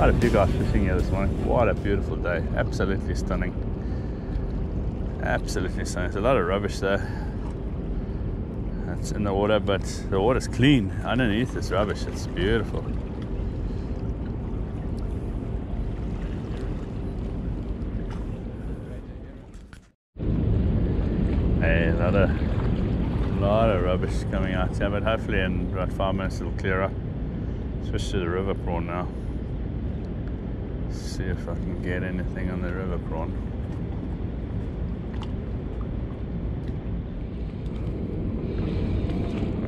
Quite a few guys fishing here this morning. What a beautiful day. Absolutely stunning. Absolutely stunning. There's a lot of rubbish there. It's in the water, but the water's clean. Underneath this rubbish, it's beautiful. Hey, a lot of, lot of rubbish coming out here, but hopefully in about five minutes it'll clear up. Switch to the river prawn now. See if I can get anything on the river prawn.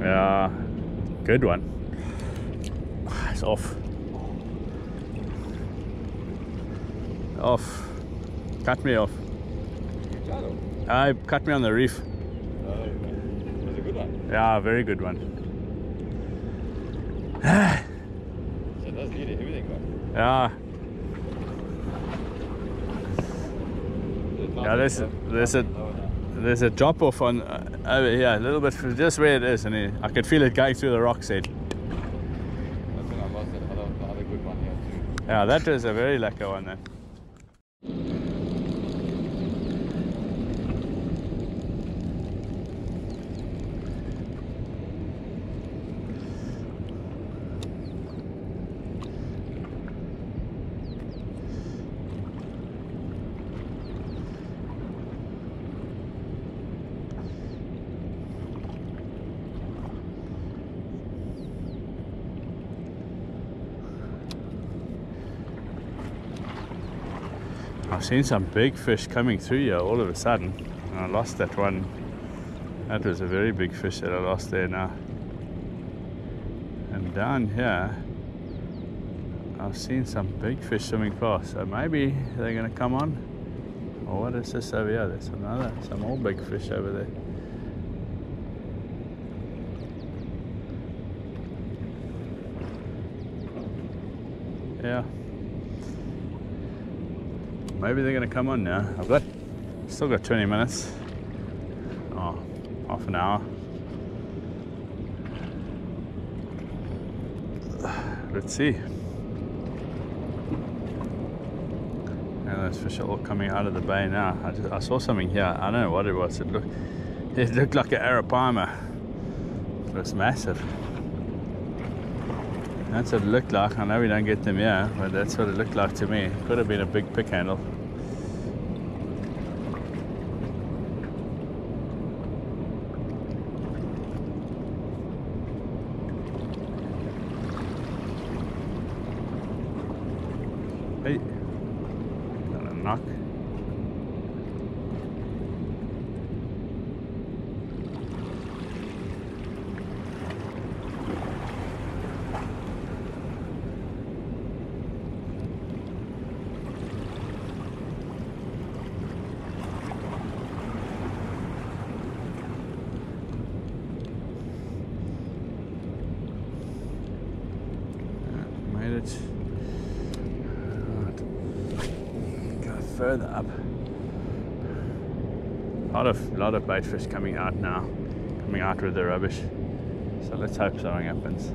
Yeah, good one. Ah, it's off. Off. Cut me off. Ah, I cut me on the reef. Oh, was a good one. Yeah, very good one. So it does need everything, man. Yeah, yeah. There's there's a there's a drop off on uh, over here, a little bit just where it is, and it, I can feel it going through the rocks. Head. I think I lost that other, the other good one here too. Yeah, that is a very lucky one then. I've seen some big fish coming through here all of a sudden. And I lost that one. That was a very big fish that I lost there now. And down here, I've seen some big fish swimming past. So maybe they're going to come on. Or what is this over here? There's another, some more big fish over there. Yeah. Maybe they're gonna come on now. I've got still got 20 minutes. Oh, half an hour. Let's see. And those fish are all coming out of the bay now. I, just, I saw something here. I don't know what it was. It looked it looked like an arapaima. It was massive. That's what it looked like. I know we don't get them here, but that's what it looked like to me. Could have been a big pick handle. Hey, got a knock. Yeah, Made it. Right. Go further up. A lot of lot of bait fish coming out now, coming out with the rubbish. So let's hope something happens.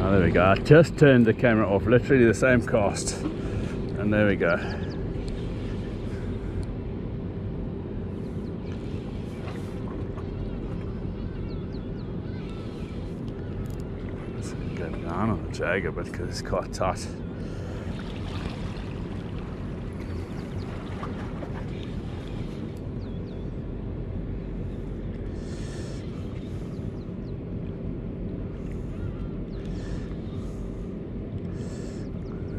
Oh, there we go. I just turned the camera off, literally the same cast, and there we go. Let's down on the jag a bit because it's quite tight.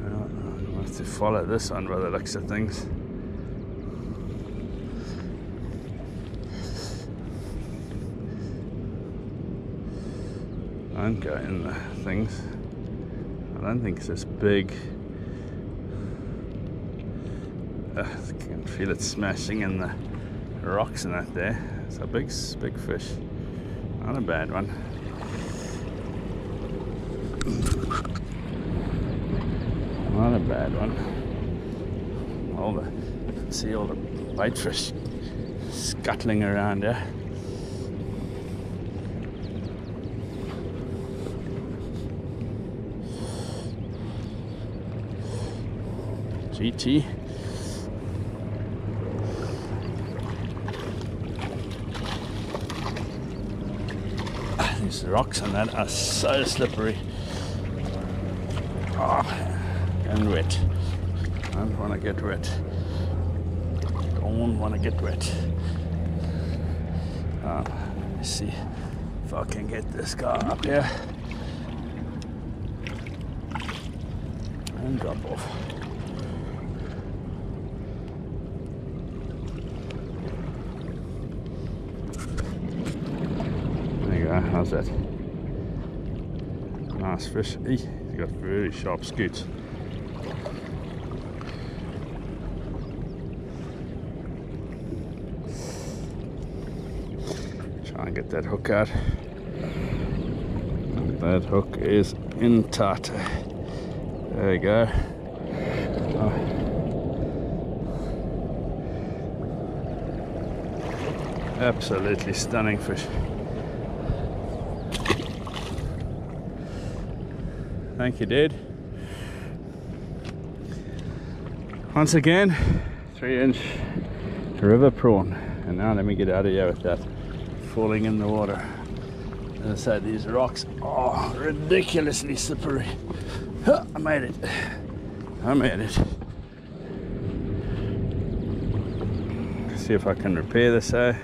Yeah, I'll have to follow this one by the looks of things. I don't go in the things. I don't think it's this big. Uh, I can feel it smashing in the rocks and that there. It's a big, big fish. Not a bad one. Not a bad one. All the, see all the whitefish scuttling around there. GT. Ah, these rocks on that are so slippery. Oh and wet. I don't want to get wet. Don't want to get wet. Uh, let me see if I can get this guy up here and drop off. There you go, how's that? Nice fish. He's got very sharp scutes. Try and get that hook out. That hook is in tight. There you go. Oh. Absolutely stunning fish. Thank you, dude. Once again, three inch river prawn. And now let me get out of here with that falling in the water. As I said, these rocks are ridiculously slippery. Huh, I made it. I made it. See if I can repair this, eh?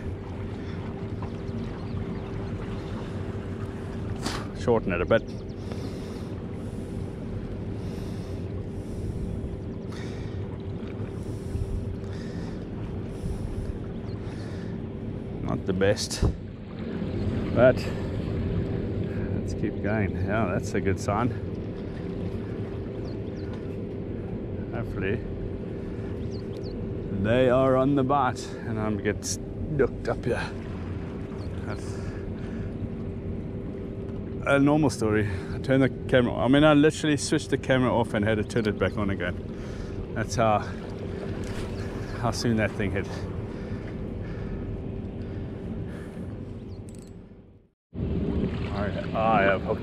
Shorten it a bit. Not the best, but let's keep going. Yeah, that's a good sign. Hopefully, they are on the bite, and I'm get stuck up here. That's a normal story. I turned the camera. I mean, I literally switched the camera off and had to turn it back on again. That's how how soon that thing hit.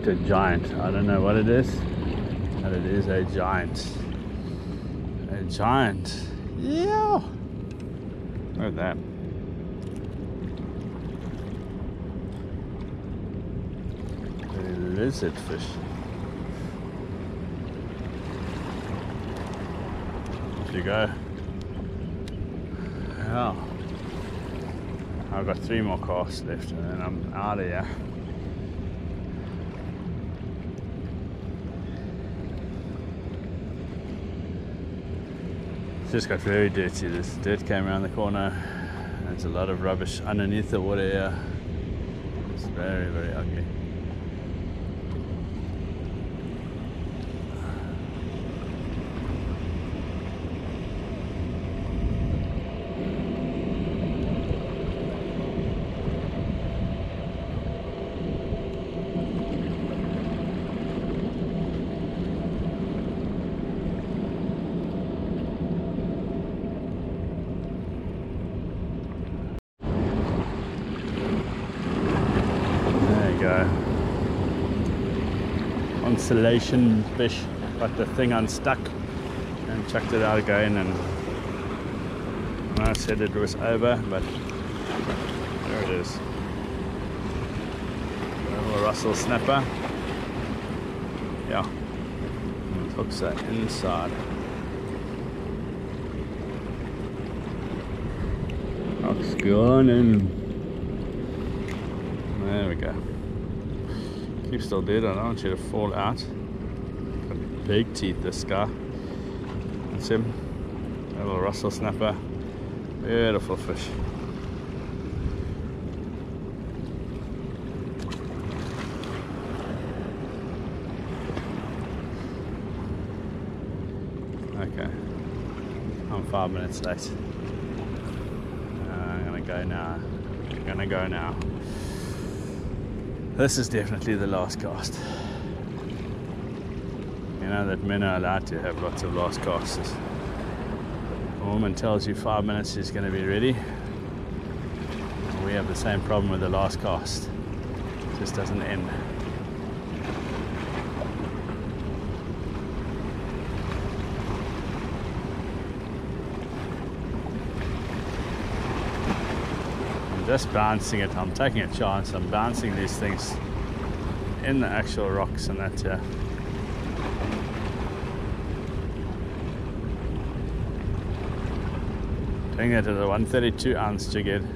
A giant. I don't know what it is, but it is a giant. A giant. Yeah. Look at that. A lizard fish. Off you go. Yeah. I've got three more casts left and then I'm out of here. Just got very dirty. This dirt came around the corner. There's a lot of rubbish underneath the water here. It's very, very ugly. There you go. Constellation fish. Got the thing unstuck and chucked it out again and I said it was over, but there it is. Little Russell snapper. Yeah. It hooks that inside. Hooks gone and there we go. Keep still dead, I don't want you to fall out. Big teeth, this guy. That's him. A little Russell snapper. Beautiful fish. Okay. I'm five minutes late. Uh, I'm gonna go now. I'm gonna go now. This is definitely the last cast. You know that men are allowed to have lots of last casts. A woman tells you five minutes she's going to be ready. We have the same problem with the last cast. It just doesn't end. Just bouncing it. I'm taking a chance. I'm bouncing these things in the actual rocks and that. Uh, doing it at a 132 ounce jighead.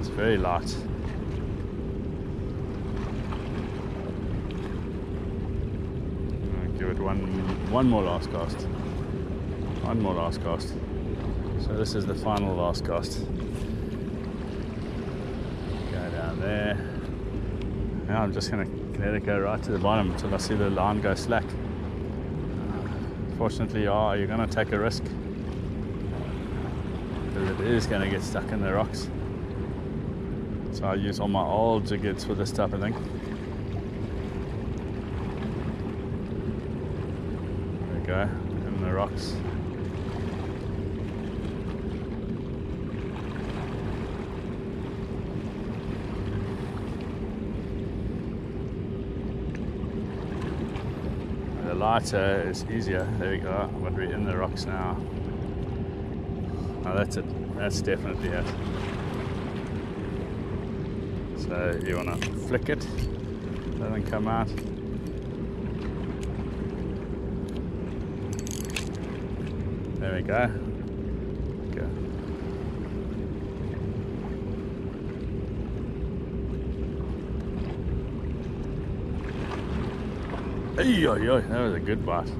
It's very light. Give it one one more last cast. One more last cast. So this is the final last cast. There. Now I'm just gonna let it go right to the bottom until I see the line go slack. Fortunately, oh, you're gonna take a risk because it is gonna get stuck in the rocks. So I use all my old jigheads for this type of thing. There we go, in the rocks. The lighter is easier. There we go. But we're in the rocks now. Oh, that's it. That's definitely it. So you want to flick it, doesn't come out. There we go. Go. Ay, ay, that was a good bite.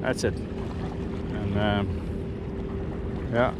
That's it. And um, yeah,